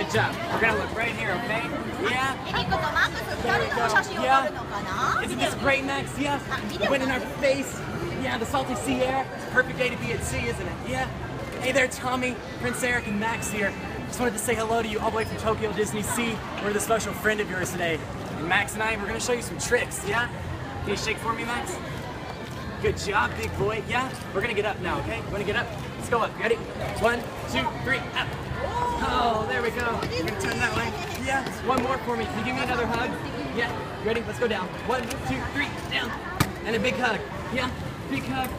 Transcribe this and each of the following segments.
Good job. We're going to look right here, okay? Yeah. Yeah. Isn't this great, Max? Yeah. The wind in our face. Yeah, the salty sea air. It's a perfect day to be at sea, isn't it? Yeah. Hey there, Tommy, Prince Eric, and Max here. Just wanted to say hello to you all the way from Tokyo Disney Sea. We're the special friend of yours today. And Max and I, we're going to show you some tricks, yeah? Can you shake for me, Max? Good job, big boy. Yeah, we're going to get up now, okay? We're going to get up. Let's go up. Ready? One, two, three, up. Oh, there we go. We're gonna turn that way. Yeah. One more for me. Can you give me another hug? Yeah. Ready? Let's go down. One, two, three, down. And a big hug. Yeah. Big hug.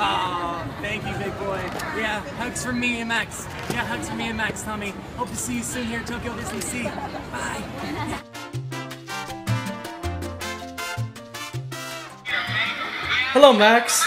Oh, thank you, big boy. Yeah, hugs from me and Max. Yeah, hugs from me and Max, Tommy. Hope to see you soon here at Tokyo Disney Sea. Bye. Hello, Max.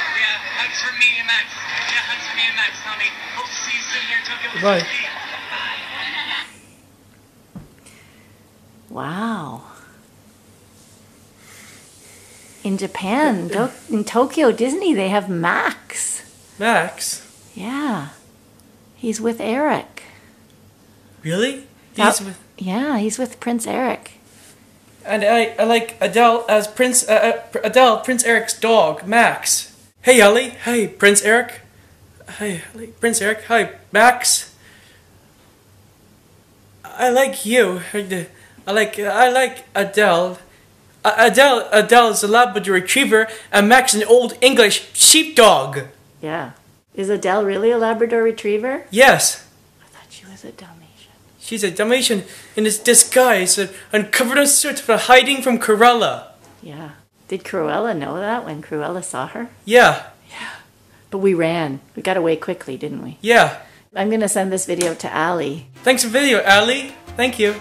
Yeah, hugs from me and Max. Yeah, hugs from me and Max, Tommy. Hope to see you soon here in Tokyo. Bye. Wow. In Japan, in Tokyo Disney, they have Max. Max? Yeah. He's with Eric. Really? That- with, Yeah, he's with Prince Eric. and I, I like Adel as Prince uh, uh, Adel, Prince Eric's dog, Max. Hey, Allie. Hey, Prince Eric. Hi, Allie. Prince Eric. Hi, Max. I like you. I like I like Adel. Adel Adel is a Labrador Retriever, and Max is an Old English Sheepdog. Yeah. Is Adel really a Labrador Retriever? Yes. I thought she was a Dalmatian. She's a Dalmatian in his disguise covered in soot for hiding from Cruella. Yeah. Did Cruella know that when Cruella saw her? Yeah, Yeah. But we ran. We got away quickly, didn't we? yeah. I'm going to send this video to Allie. Thanks for the video, Allie. Thank you.